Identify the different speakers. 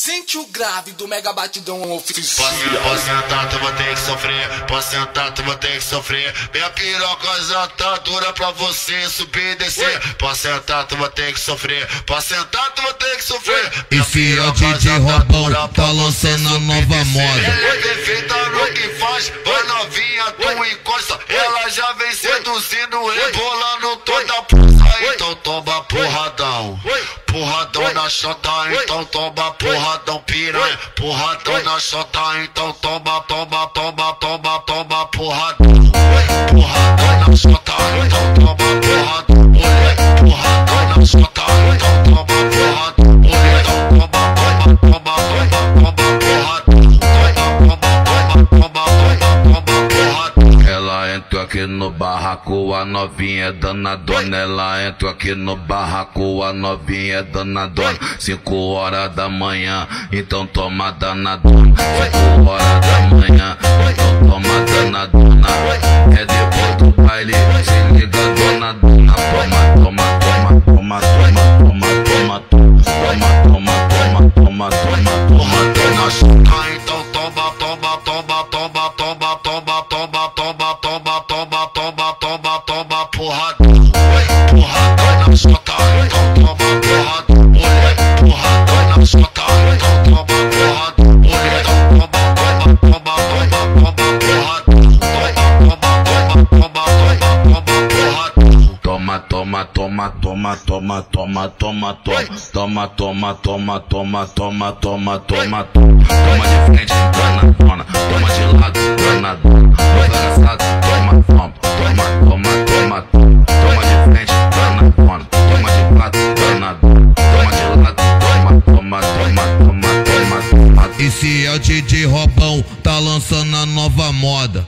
Speaker 1: Sente o grave do mega batidão oficial.
Speaker 2: Posso sentar, tu vai ter que sofrer. Posso sentar, tu vai ter que sofrer. Minha piroca já tá dura pra você subir e descer. Posso sentar, tu vai ter que sofrer. Posso sentar, tu vai ter que sofrer.
Speaker 3: E fiel DJ Robão tá lançando a nova moda.
Speaker 2: Ela é perfeita no que faz, vai novinha, tu encosta. Ela já vem seduzindo, rebolando toda a puta. Então toma porradão. Porradão na chota, então toma porradão piranha. Porradão na chota, então toma, toma, toma, toma, toma porradão. Porradão na chota,
Speaker 3: aqui no barraco, a novinha é danadona. Ela entrou aqui no barraco, a novinha é danadona. Cinco horas da manhã, então toma danadona. Cinco horas da manhã, então toma danadona. É depois do baile, se liga dona dona. Toma, toma, toma, toma, toma, toma, toma, toma, toma, toma, toma, toma, toma, toma,
Speaker 2: chota, então toma, toma, toma, toma, toma, toma, toma, toma, Porradão na então toma porradão. Moleque, porradão na chota, então toma. Moleque, toma, toma, toma, toma, toma, porradão. Toma, toma, toma, toma, toma, toma, porradão.
Speaker 3: Toma, toma, toma, toma, toma, toma, toma, toma, toma, toma, toma, toma, toma, toma, toma, toma, toma de frente, danadona, toma é o DJ Robão, tá lançando a nova moda.